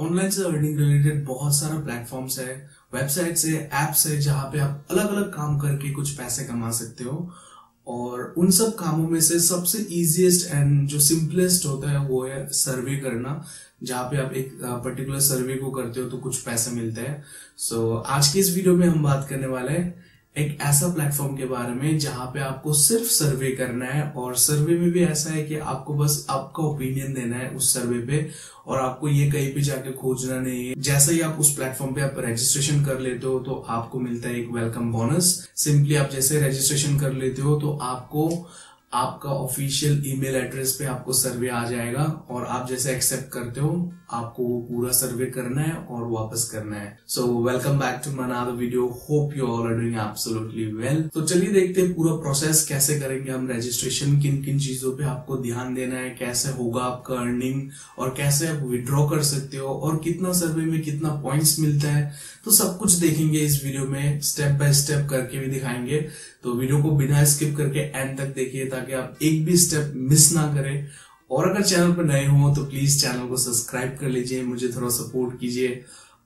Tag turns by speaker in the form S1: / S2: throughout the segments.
S1: Online से earning related बहुत सारा प्लेटफॉर्म्स है वेबसाइट्स है एप्स है जहाँ पे आप अलग अलग काम करके कुछ पैसे कमा सकते हो। और उन सब कामों में से सबसे इजीएस्ट एंड जो सिंपलेस्ट होता है वो है सर्वे करना। जहाँ पे आप एक पर्टिकुलर सर्वे को करते हो तो कुछ पैसे मिलते हैं। सो so, आज की इस वीडियो में हम बात करने वाले हैं। एक ऐसा प्लेटफॉर्म के बारे में जहाँ पे आपको सिर्फ़ सर्वे करना है और सर्वे में भी ऐसा है कि आपको बस आपका ओपिनियन देना है उस सर्वे पे और आपको ये कहीं पे जाके खोजना नहीं है। जैसे ही आप उस प्लेटफॉर्म पे आप रजिस्ट्रेशन कर लेते हो तो आपको मिलता है एक वेलकम बोनस सिंपली आप जैसे रजिस्ट्रेशन कर लेते हो तो आपको आपका ऑफिशियल ईमेल एड्रेस पे आपको सर्वे आ जाएगा और आप जैसे एक्सेप्ट करते हो, आपको वो पूरा सर्वे करना है और वापस करना है। So welcome back to my video hope you all are doing absolutely well तो चलिए देखते हैं पूरा प्रोसेस कैसे करेंगे हम रजिस्ट्रेशन किन किन चीज़ों पे आपको ध्यान देना है, कैसे होगा आपका अर्निंग और कैसे आप विड्रॉ कर सकते हो और कितना सर्वे में कितना पॉइंट्स मिलता है। तो सब कुछ देखेंगे इस वीडियो में स्टेप बाय स्टेप करके भी दिखाएँगे। तो वीडियो को बिना स्किप करके एंड तक देखिए ताकि आप एक भी स्टेप मिस ना करें। और अगर चैनल पर नए हो तो प्लीज़ चैनल को सब्सक्राइब कर लीजिए मुझे थोड़ा सपोर्ट कीजिए।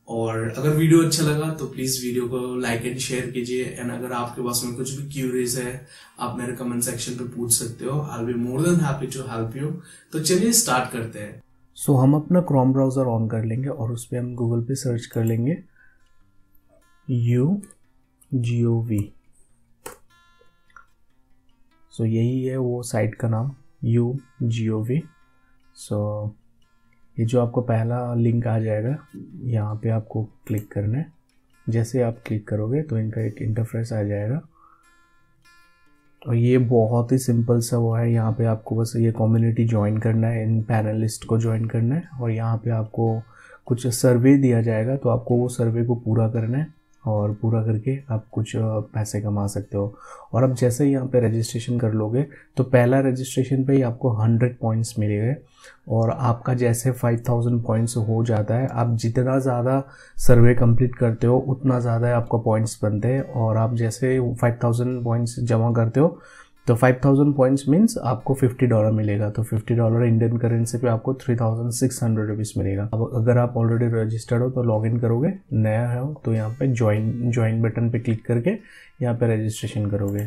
S1: और अगर वीडियो अच्छा लगा तो प्लीज़ वीडियो को लाइक एंड शेयर कीजिए। एंड अगर आपके पास में कुछ भी क्यूरियस है आप मेरे कमेंट सेक्शन पे पूछ सकते हो। I be more than happy to help you तो चलिए स्टार्ट करते हैं।
S2: सो so, हम अपना क्रोम ब्राउज़र ऑन कर लेंगे और उस पर हम गूगल पे सर्च कर लेंगे U G O V so so, यही है वो साइट का नाम यू जी ओ वी सो ये जो आपको पहला लिंक आ जाएगा यहाँ पे आपको क्लिक करना है। जैसे आप क्लिक करोगे तो इनका एक इंटरफेस आ जाएगा। और ये बहुत ही सिंपल सा वो है यहाँ पे आपको बस ये कम्युनिटी ज्वाइन करना है इन पैनलिस्ट को ज्वाइन करना है। और यहाँ पे आपको कुछ सर्वे दिया जाएगा तो आपको वो सर्वे को पूरा करना है। और पूरा करके आप कुछ पैसे कमा सकते हो। और अब जैसे ही यहाँ पे रजिस्ट्रेशन कर लोगे तो पहला रजिस्ट्रेशन पे ही आपको हंड्रेड पॉइंट्स मिलेंगे। और आपका जैसे फाइव थाउज़ेंड पॉइंट्स हो जाता है, आप जितना ज़्यादा सर्वे कंप्लीट करते हो, उतना ज़्यादा आपका पॉइंट्स बनते हैं। और आप जैसे फाइव थाउज़ेंड पॉइंट्स जमा करते हो तो 5000 पॉइंट्स मीन्स आपको 50 डॉलर मिलेगा। तो 50 डॉलर इंडियन करेंसी पे आपको 3600 रुपीज़ मिलेगा। अब अगर आप ऑलरेडी रजिस्टर्ड हो तो लॉग इन करोगे। नया है तो यहाँ पे ज्वाइन ज्वाइन बटन पे क्लिक करके यहाँ पे रजिस्ट्रेशन करोगे।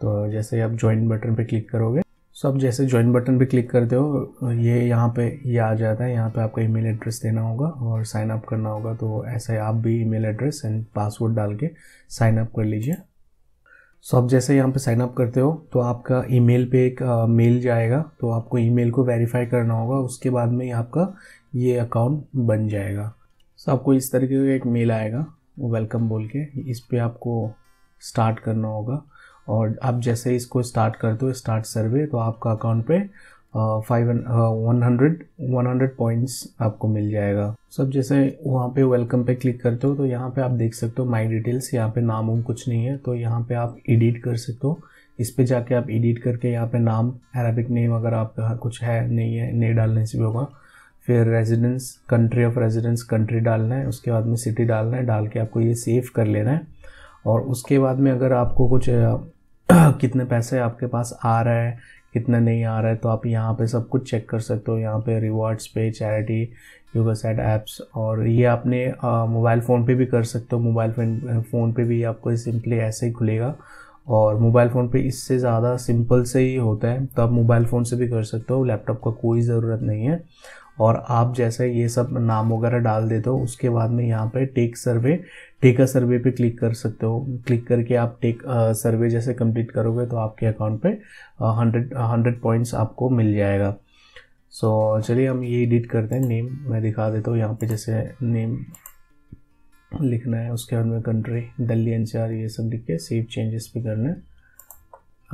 S2: तो जैसे आप ज्वाइन बटन पे क्लिक करोगे सो अब जैसे ज्वाइन बटन पे क्लिक करते हो, ये यहाँ पे, ये आ जाता है। यहाँ पे आपका ईमेल एड्रेस देना होगा और साइन अप करना होगा। तो ऐसे आप भी ईमेल एड्रेस एंड पासवर्ड डाल के साइन अप कर लीजिए। सो आप जैसे यहाँ पे साइन अप करते हो तो आपका ईमेल पे एक मेल जाएगा तो आपको ईमेल को वेरीफाई करना होगा, उसके बाद में आपका ये अकाउंट बन जाएगा। सो आपको इस तरीके का एक मेल आएगा वेलकम बोल के, इस पर आपको स्टार्ट करना होगा। और आप जैसे इसको स्टार्ट करते हो स्टार्ट सर्वे तो आपका अकाउंट पे five one hundred one hundred points आपको मिल जाएगा। सब जैसे वहाँ पे वेलकम पे क्लिक करते हो तो यहाँ पे आप देख सकते हो माई डिटेल्स यहाँ पे नाम उम कुछ नहीं है तो यहाँ पे आप एडिट कर सकते हो। इस पे जाके आप एडिट करके यहाँ पे नाम अरबिक नेम अगर आपका कुछ है, नहीं है, नहीं डालने से भी होगा। फिर residence country of residence country डालना है, उसके बाद में सिटी डालना है, डाल के आपको ये सेव कर लेना है। और उसके बाद में अगर आपको कुछ कितने पैसे आपके पास आ रहा है कितना नहीं आ रहा है तो आप यहाँ पे सब कुछ चेक कर सकते हो। यहाँ पे रिवॉर्ड्स पे चैरिटी योगा सेट ऐप्स और ये आपने मोबाइल फ़ोन पे भी कर सकते हो। मोबाइल फ़ोन पे भी आपको सिंपली ऐसे ही खुलेगा और मोबाइल फ़ोन पे इससे ज़्यादा सिंपल से ही होता है। तो आप मोबाइल फ़ोन से भी कर सकते हो। लैपटॉप का कोई ज़रूरत नहीं है। और आप जैसे ये सब नाम वगैरह डाल देते हो उसके बाद में यहाँ पे टेक सर्वे टेक सर्वे पे क्लिक कर सकते हो। क्लिक करके आप टेक सर्वे जैसे कंप्लीट करोगे तो आपके अकाउंट पे हंड्रेड हंड्रेड पॉइंट्स आपको मिल जाएगा। सो so, चलिए हम ये एडिट करते हैं। नेम मैं दिखा देता हूँ यहाँ पे जैसे नेम लिखना है उसके बाद में कंट्री दिल्ली एनसीआर ये सब लिख के सेव चेंजेस पे करना है।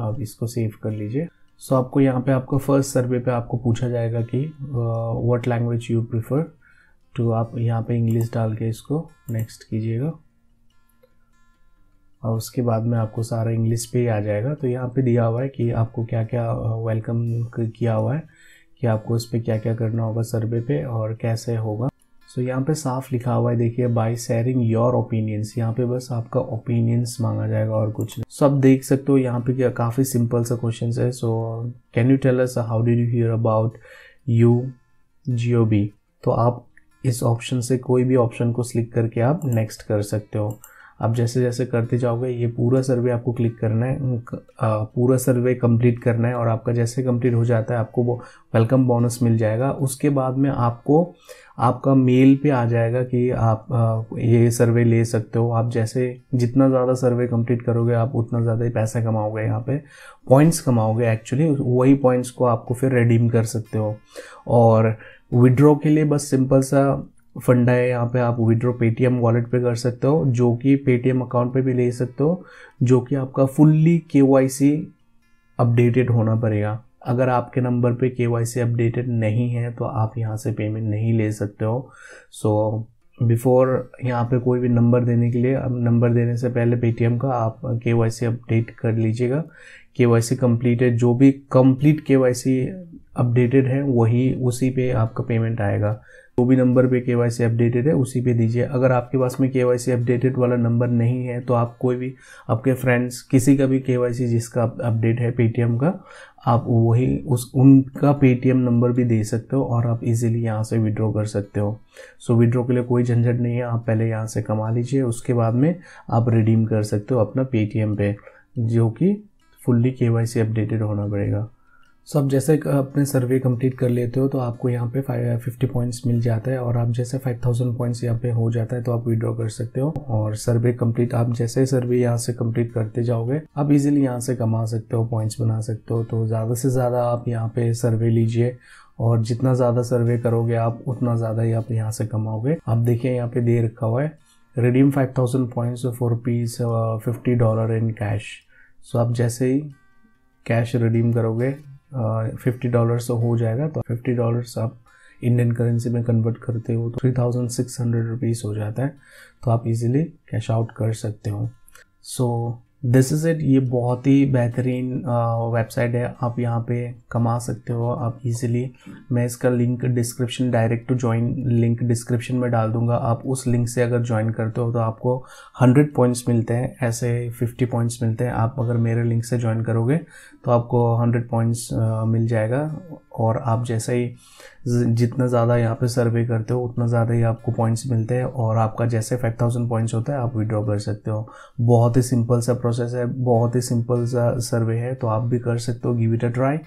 S2: आप इसको सेव कर लीजिए। सो so, आपको यहाँ पे आपको फ़र्स्ट सर्वे पे आपको पूछा जाएगा कि what language you prefer to आप यहाँ पे इंग्लिश डाल के इसको नेक्स्ट कीजिएगा। और उसके बाद में आपको सारा इंग्लिश पे ही आ जाएगा। तो यहाँ पे दिया हुआ है कि आपको क्या क्या वेलकम किया हुआ है कि आपको इस पर क्या क्या करना होगा सर्वे पे और कैसे होगा। सो यहाँ पे साफ़ लिखा हुआ है, देखिए बाय शेयरिंग योर ओपिनियंस यहाँ पे बस आपका ओपिनियंस मांगा जाएगा और कुछ नहीं। सब देख सकते हो, यहाँ पे क्या काफ़ी सिंपल सा क्वेश्चन है। So can you tell us how did you hear about you जियो बी तो आप इस ऑप्शन से कोई भी ऑप्शन को सिलेक्ट करके आप नेक्स्ट कर सकते हो। आप जैसे जैसे करते जाओगे, ये पूरा सर्वे आपको क्लिक करना है पूरा सर्वे कंप्लीट करना है और आपका जैसे कंप्लीट हो जाता है, आपको वो वेलकम बोनस मिल जाएगा। उसके बाद में आपको, आपका मेल पे आ जाएगा कि आप ये सर्वे ले सकते हो। आप जैसे जितना ज़्यादा सर्वे कंप्लीट करोगे, आप उतना ज़्यादा पैसा कमाओगे यहाँ पे। पॉइंट्स कमाओगे एक्चुअली, वही पॉइंट्स को आपको फिर रिडीम कर सकते हो। और विड्रॉ के लिए बस सिंपल सा फंडा है यहाँ पे, आप विड्रॉ पेटीएम वॉलेट पे कर सकते हो, जो कि पेटीएम अकाउंट पे भी ले सकते हो, जो कि आपका फुल्ली के अपडेटेड होना पड़ेगा। अगर आपके नंबर पे के अपडेटेड नहीं है तो आप यहाँ से पेमेंट नहीं ले सकते हो। सो बिफोर यहाँ पे कोई भी नंबर देने के लिए, अब नंबर देने से पहले पेटीएम का आप के अपडेट कर लीजिएगा। के वाई सी कम्प्लीटेड जो भी कंप्लीट के वाई सी अपडेटेड है, वही उसी पे आपका पेमेंट आएगा। जो भी नंबर पे के वाई सी अपडेटेड है उसी पे दीजिए। अगर आपके पास में के वाई सी अपडेटेड वाला नंबर नहीं है तो आप कोई भी आपके फ्रेंड्स किसी का भी के वाई सी जिसका अपडेट है पेटीएम का आप वही उस उनका पेटीएम नंबर भी दे सकते हो और आप इजीली यहाँ से विड्रॉ कर सकते हो। सो so, विड्रॉ के लिए कोई झंझट नहीं है आप पहले यहाँ से कमा लीजिए उसके बाद में आप रिडीम कर सकते हो अपना पेटीएम पे जो कि फुल्ली के अपडेटेड होना पड़ेगा। सो आप जैसे अपने सर्वे कंप्लीट कर लेते हो तो आपको यहाँ पे फिफ्टी पॉइंट्स मिल जाता है, और आप जैसे फाइव थाउज़ेंड पॉइंट्स यहाँ पे हो जाता है तो आप विड्रॉ कर सकते हो, और सर्वे कंप्लीट आप जैसे सर्वे यहाँ से कंप्लीट करते जाओगे, आप इजीली यहाँ से कमा सकते हो पॉइंट्स बना सकते हो तो ज़्यादा से ज़्यादा आप यहाँ पे सर्वे लीजिए, और जितना ज़्यादा सर्वे करोगे आप, उतना ज़्यादा ही आप यहाँ से कमाओगे। आप देखिए यहाँ पे दे रखा हुआ है redeem five thousand points for rupees fifty dollar in cash so आप जैसे ही कैश रिडीम करोगे फिफ्टी डॉलर्स हो जाएगा तो फिफ्टी डॉलर्स आप इंडियन करेंसी में कन्वर्ट करते हो तो three thousand six hundred rupees हो जाता है तो आप इजीली कैश आउट कर सकते हो। So so, this is it ये बहुत ही बेहतरीन वेबसाइट है। आप यहाँ पे कमा सकते हो आप इजीली मैं इसका link description direct to join link description में डाल दूँगा। आप उस लिंक से अगर ज्वाइन करते हो तो आपको हंड्रेड पॉइंट्स मिलते हैं। ऐसे फिफ्टी पॉइंट्स मिलते हैं। आप अगर मेरे लिंक से ज्वाइन करोगे तो आपको हंड्रेड पॉइंट्स मिल जाएगा। और आप जैसे ही जितना ज़्यादा यहाँ पे सर्वे करते हो, उतना ज़्यादा ही आपको पॉइंट्स मिलते हैं और आपका जैसे फाइव थाउज़ेंड पॉइंट्स होता है, आप विड्रॉ कर सकते हो। बहुत ही सिंपल सा प्रोसेस है, बहुत ही सिंपल सा सर्वे है तो आप भी कर सकते हो give it a try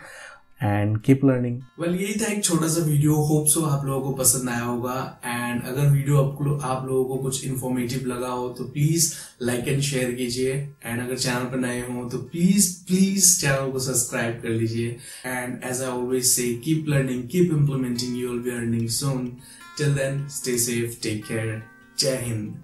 S2: and keep learning
S1: well यही था एक छोटा सा वीडियो होप सो आप लोगों को पसंद आया होगा. एंड अगर वीडियो आपको आप लोगों को कुछ इन्फॉर्मेटिव लगा हो तो प्लीज़ लाइक एंड शेयर कीजिए. एंड अगर चैनल पर नए हो तो प्लीज़ प्लीज़ चैनल को सब्सक्राइब कर लीजिए. And as I always say keep learning keep implementing you will be earning soon till then stay safe take care जय हिंद